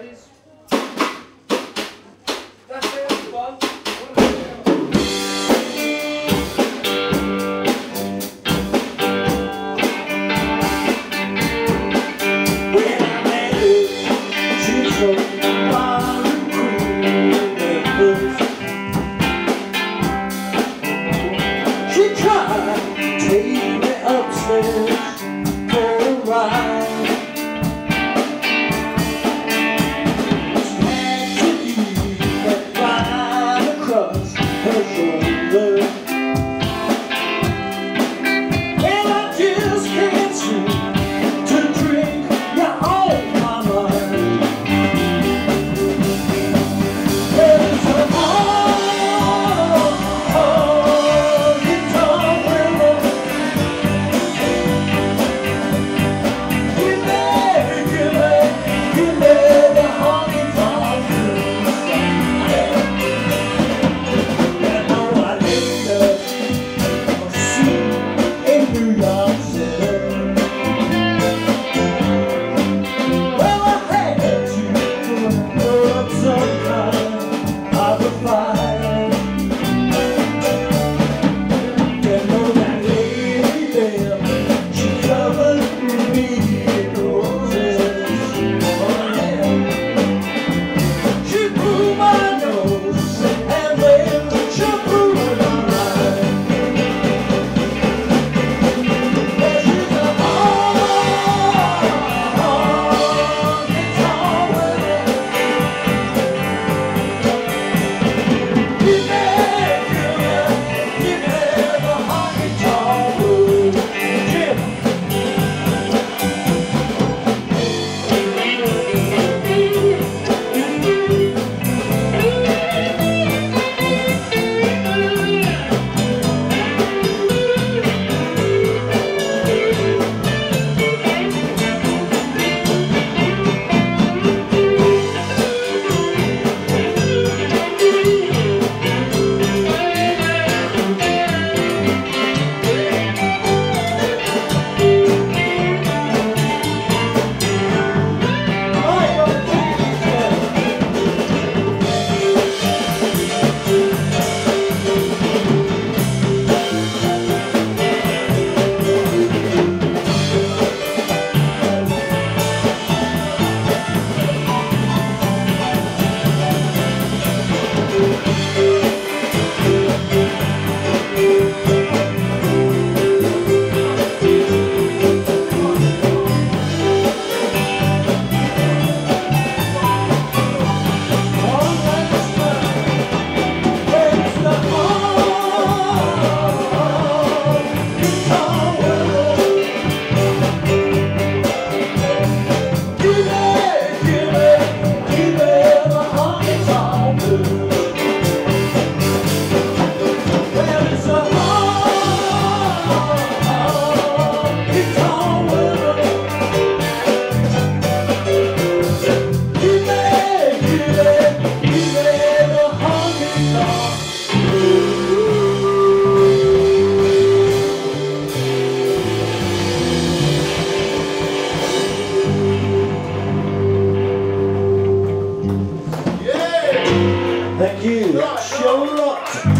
everybody's you.